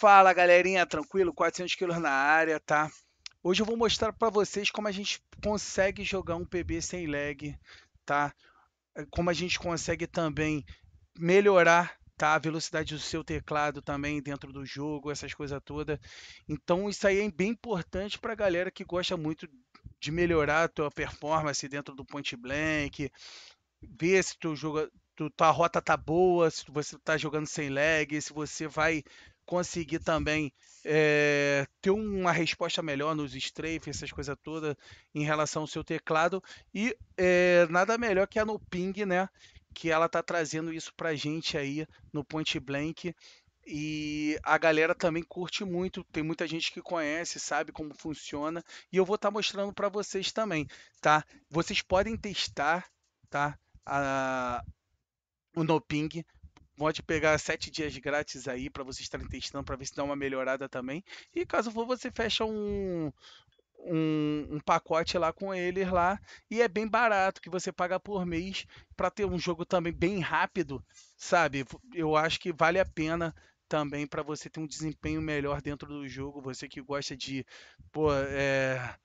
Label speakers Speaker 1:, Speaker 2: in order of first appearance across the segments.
Speaker 1: Fala galerinha, tranquilo? 400 quilos na área, tá? Hoje eu vou mostrar para vocês como a gente consegue jogar um PB sem lag, tá? Eh, como a gente consegue também melhorar tá? a velocidade do seu teclado também dentro do jogo, essas coisas todas. Então isso aí é bem importante para galera que gosta muito de melhorar a tua performance dentro do point blank, ver se joga, tu, tua rota tá boa, se você tá jogando sem lag, se você vai conseguir também é, ter uma resposta melhor nos strafe, essas coisas todas em relação ao seu teclado. E é, nada melhor que a no Ping, né? Que ela tá trazendo isso pra gente aí no Point Blank. E a galera também curte muito, tem muita gente que conhece, sabe como funciona, e eu vou estar tá mostrando para vocês também, tá? Vocês podem testar, tá? A, o NoPing pode pegar sete dias grátis aí para vocês estarem testando para ver se dá uma melhorada também. E caso for, você fecha um, um, um, pacote lá com eles lá e é bem barato que você paga por mês para ter um jogo também bem rápido, sabe? Eu acho que vale a pena também para você ter um desempenho melhor dentro do jogo. Você que gosta de, pô, é,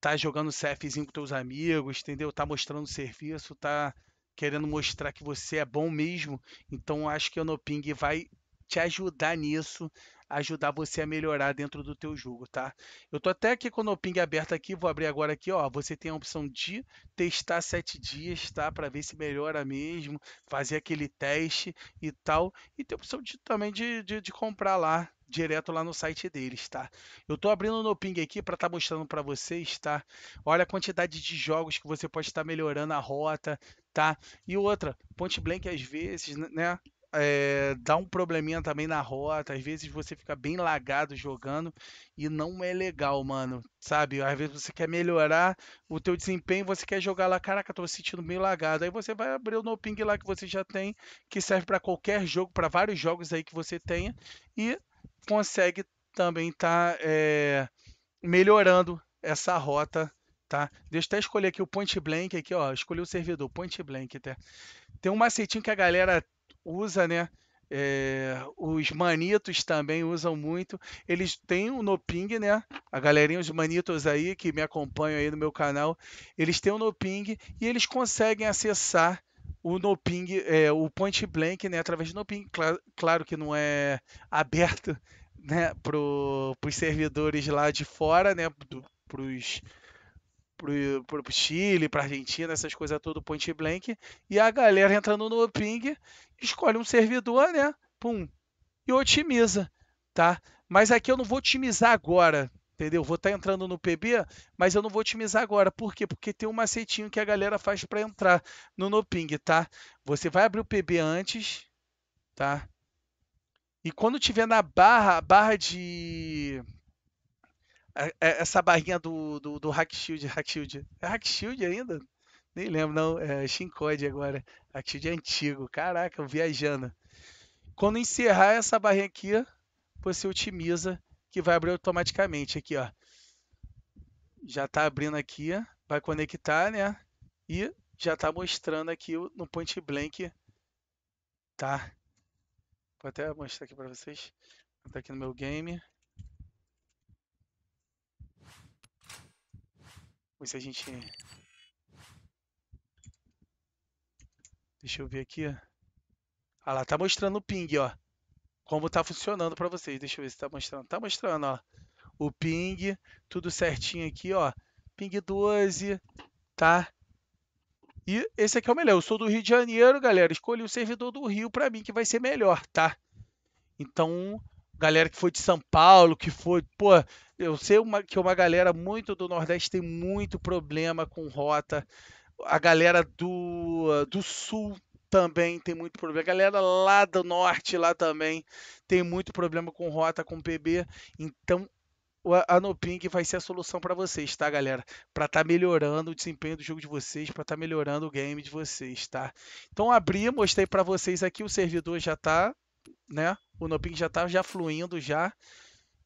Speaker 1: tá jogando CFzinho com teus amigos, entendeu? Tá mostrando serviço, tá querendo mostrar que você é bom mesmo. Então acho que o Noping vai te ajudar nisso, ajudar você a melhorar dentro do teu jogo, tá? Eu tô até aqui com o Noping aberto aqui, vou abrir agora aqui, ó. Você tem a opção de testar sete dias, tá? Para ver se melhora mesmo, fazer aquele teste e tal. E tem a opção de, também de, de, de comprar lá, direto lá no site deles, tá? Eu estou abrindo no Ping aqui para estar tá mostrando para vocês, tá? Olha a quantidade de jogos que você pode estar melhorando a rota, tá? E outra, Point Blank às vezes, né? É, dá um probleminha também na rota, às vezes você fica bem lagado jogando e não é legal, mano, sabe? Às vezes você quer melhorar o teu desempenho, você quer jogar lá, caraca, tô sentindo meio lagado. Aí você vai abrir o no ping lá que você já tem, que serve para qualquer jogo, para vários jogos aí que você tenha e consegue também tá, é, melhorando essa rota, tá? Deixa eu até escolher aqui o point blank aqui, ó, escolhi o servidor point blank, tá? Tem um macetinho que a galera usa, né? É, os manitos também usam muito. Eles têm o Noping, né? A galerinha, os manitos aí que me acompanham aí no meu canal, eles têm o Noping e eles conseguem acessar o Noping, é, o Point Blank, né? Através do Noping. Claro, claro que não é aberto né, para os servidores lá de fora, né, os pro, pro Chile, para Argentina, essas coisas tudo point blank, e a galera entrando no ping, escolhe um servidor, né, pum, e otimiza, tá? Mas aqui eu não vou otimizar agora, entendeu? Vou estar tá entrando no PB, mas eu não vou otimizar agora. Por quê? Porque tem um macetinho que a galera faz para entrar no Noping, tá? Você vai abrir o PB antes, tá? E quando tiver na barra, barra de. Essa barrinha do, do, do Hack Shield, Hack Shield. É Hack Shield ainda? Nem lembro, não. É Shincode agora. Hack Shield é antigo. Caraca, viajando. Quando encerrar essa barrinha aqui, você otimiza, que vai abrir automaticamente aqui, ó. Já está abrindo aqui, vai conectar, né? E já está mostrando aqui no point blank, tá? Vou até mostrar aqui para vocês. Vou aqui no meu game. Se a gente... Deixa eu ver aqui. Ah lá, tá mostrando o ping, ó. Como tá funcionando para vocês. Deixa eu ver se tá mostrando. Tá mostrando, ó. O ping, tudo certinho aqui, ó. Ping 12, tá? E esse aqui é o melhor. Eu sou do Rio de Janeiro, galera. Escolhi o servidor do Rio para mim, que vai ser melhor, tá? Então, galera que foi de São Paulo, que foi. Pô, eu sei uma, que uma galera muito do Nordeste tem muito problema com rota. A galera do, do Sul também tem muito problema. A galera lá do Norte lá também tem muito problema com rota, com PB. Então, a Noping vai ser a solução para vocês, tá, galera? Para estar tá melhorando o desempenho do jogo de vocês, para estar tá melhorando o game de vocês, tá? Então abri, mostrei para vocês aqui, o servidor já tá, né? O Noping já tá já fluindo já.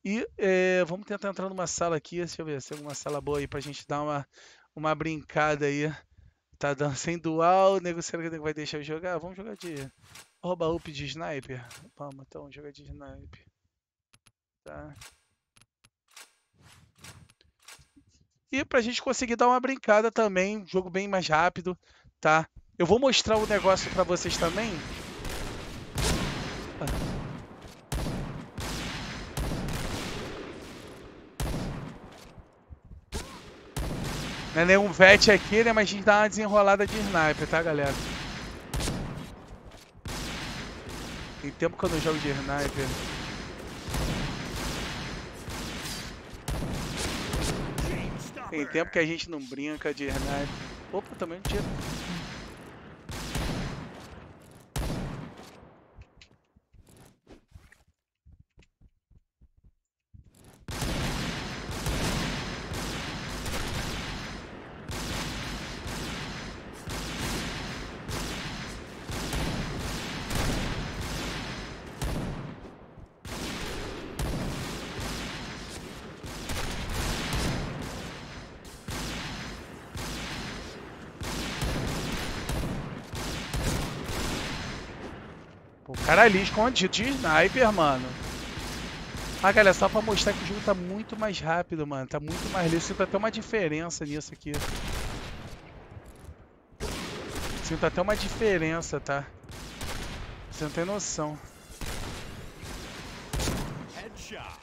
Speaker 1: E é, vamos tentar entrar numa sala aqui, deixa eu ver se tem alguma sala boa aí pra gente dar uma, uma brincada aí. Tá dando sem dual, o nego será que vai deixar eu jogar? Vamos jogar de rouba up de sniper. Vamos então, jogar de sniper. Tá? E para a gente conseguir dar uma brincada também, um jogo bem mais rápido, tá? Eu vou mostrar o negócio para vocês também. Não é nenhum VET aqui, né? Mas a gente dá uma desenrolada de sniper, tá, galera? Tem tempo que eu não jogo de sniper. Tem tempo que a gente não brinca de sniper. Opa, também um tiro. Cara ali escondido de sniper, mano. Ah, galera, só pra mostrar que o jogo tá muito mais rápido, mano. Tá muito mais liso. Sinto até uma diferença nisso aqui. Sinto até uma diferença, tá? Você não tem noção. Headshot.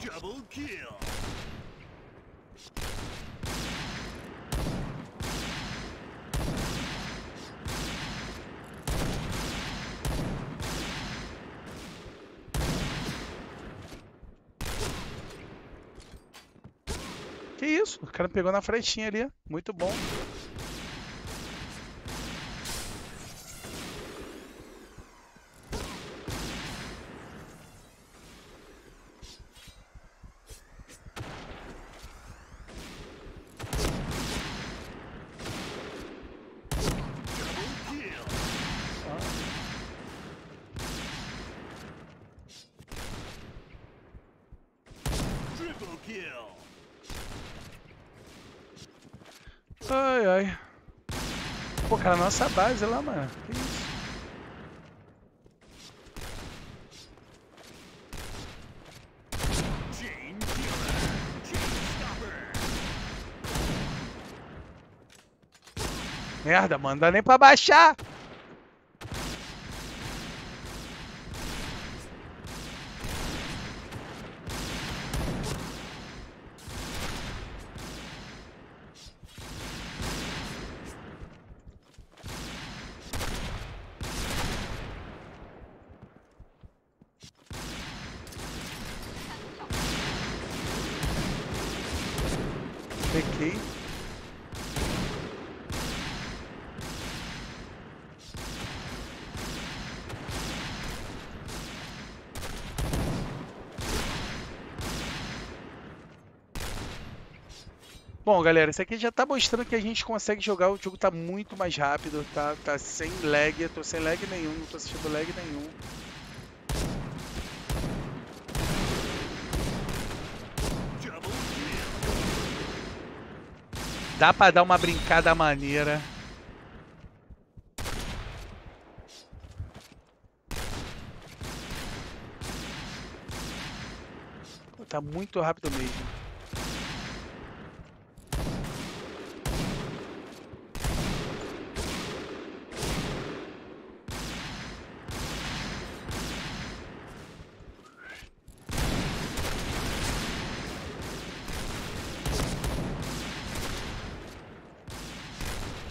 Speaker 1: Double kill. Que isso? O cara pegou na frechinha ali. Muito bom. Triple kill. Ai, ai. Pô, cara, nossa base lá, mano. Que isso? Merda, mano, não dá nem pra baixar. Bom, galera, isso aqui já tá mostrando que a gente consegue jogar, o jogo tá muito mais rápido, tá, tá sem lag, eu tô sem lag nenhum, não tô assistindo lag nenhum. Dá pra dar uma brincada maneira. Tá muito rápido mesmo.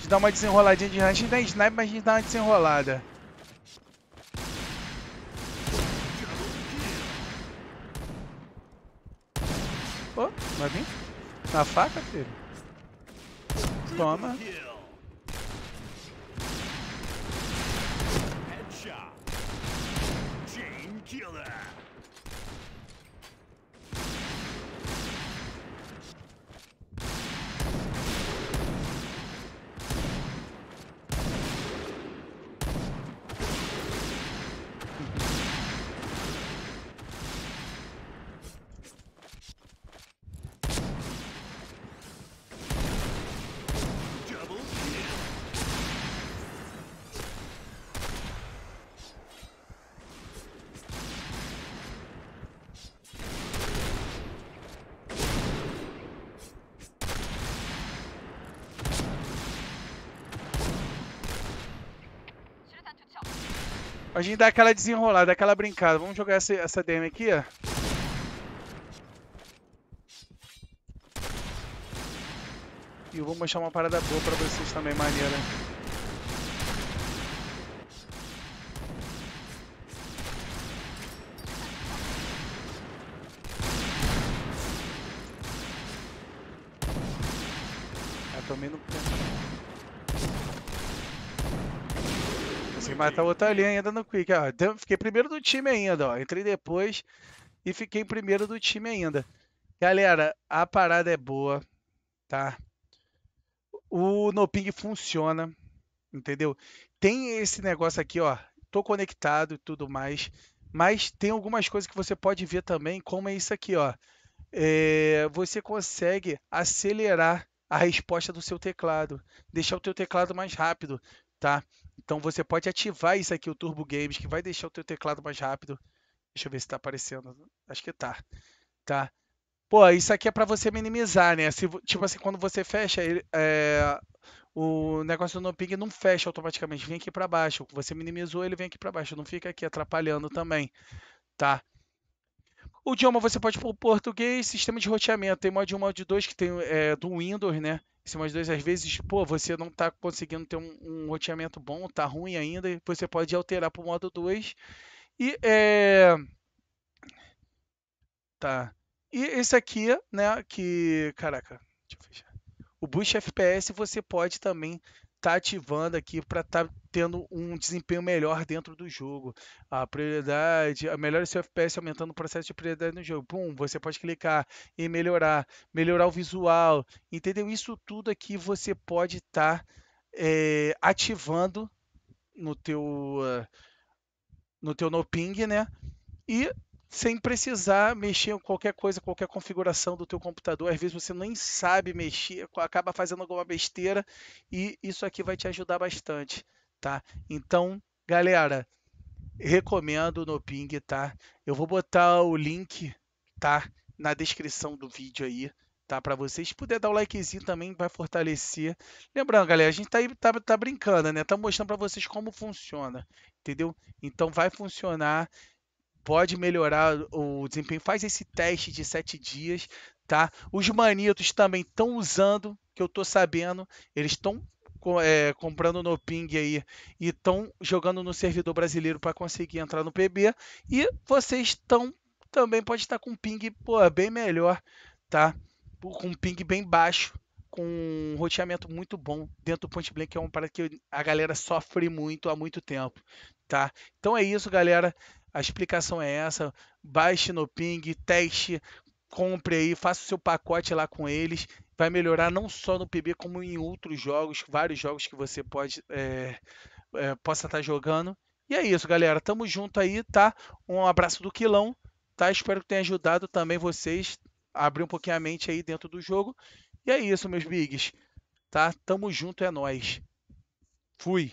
Speaker 1: gente dá uma desenroladinha de... A gente dá sniper, mas a gente dá uma desenrolada. Pô, oh, vai vir? Na faca, filho? Toma. Headshot. Chain killer. A gente dá aquela desenrolada, aquela brincada. Vamos jogar essa, essa DM aqui, ó. E eu vou mostrar uma parada boa pra vocês também, maneira. Ah, tomei no Consegui matar outra ali ainda no Quick. Ó. Fiquei primeiro do time ainda, ó. Entrei depois e fiquei primeiro do time ainda. Galera, a parada é boa, tá? o NoPing funciona, entendeu? Tem esse negócio aqui, ó, tô conectado e tudo mais, mas tem algumas coisas que você pode ver também, como é isso aqui, ó. É, você consegue acelerar a resposta do seu teclado, deixar o teu teclado mais rápido, tá? Então você pode ativar isso aqui, o Turbo Games, que vai deixar o teu teclado mais rápido. Deixa eu ver se está aparecendo. Acho que tá. Tá? Pô, isso aqui é para você minimizar, né? Se, tipo assim, quando você fecha, ele, é, o negócio do NoPing não fecha automaticamente, vem aqui para baixo. Você minimizou, ele vem aqui para baixo, não fica aqui atrapalhando também, tá? O idioma você pode pôr português, sistema de roteamento. Tem mod 1 mod 2 que tem é, do Windows, né? Esse mod 2 às vezes, pô, você não está conseguindo ter um, um, roteamento bom, tá ruim ainda, você pode alterar para o modo 2. E é... Tá. E esse aqui, né, que, caraca, deixa eu fechar. O Boost FPS você pode também tá ativando aqui para estar tá tendo um desempenho melhor dentro do jogo. A prioridade, a melhor seu FPS aumentando o processo de prioridade no jogo. Pum, você pode clicar e melhorar, melhorar o visual, entendeu? Isso tudo aqui você pode estar tá, é, ativando no teu no teu no ping, né? E sem precisar mexer em qualquer coisa, qualquer configuração do teu computador. Às vezes você nem sabe mexer, acaba fazendo alguma besteira e isso aqui vai te ajudar bastante, tá? Então, galera, recomendo no Ping, tá? Eu vou botar o link, tá, na descrição do vídeo aí, tá? Para vocês. Se puder dar o um likezinho também, vai fortalecer. Lembrando, galera, a gente tá aí, tá, tá brincando, né? Tá mostrando para vocês como funciona, entendeu? Então vai funcionar pode melhorar o desempenho. Faz esse teste de sete dias, tá? Os manitos também estão usando, que eu estou sabendo, eles estão é, comprando no ping aí e estão jogando no servidor brasileiro para conseguir entrar no PB. E vocês estão também pode estar com ping pô, bem melhor, tá? Com ping bem baixo, com um roteamento muito bom dentro do Point Blank, que é um para que a galera sofre muito há muito tempo, tá? Então é isso, galera. A explicação é essa. Baixe no Ping, teste, compre aí, faça o seu pacote lá com eles. Vai melhorar não só no PB, como em outros jogos, vários jogos que você pode é, é, possa estar jogando. E é isso, galera. Tamo junto aí, tá? Um abraço do Quilão, tá? Espero que tenha ajudado também vocês a abrir um pouquinho a mente aí dentro do jogo. E é isso, meus bigs, tá? Tamo junto, é nós. Fui.